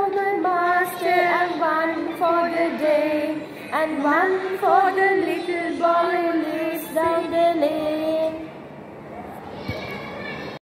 for the master and one for the day, and one for the little boy who lives down the lane.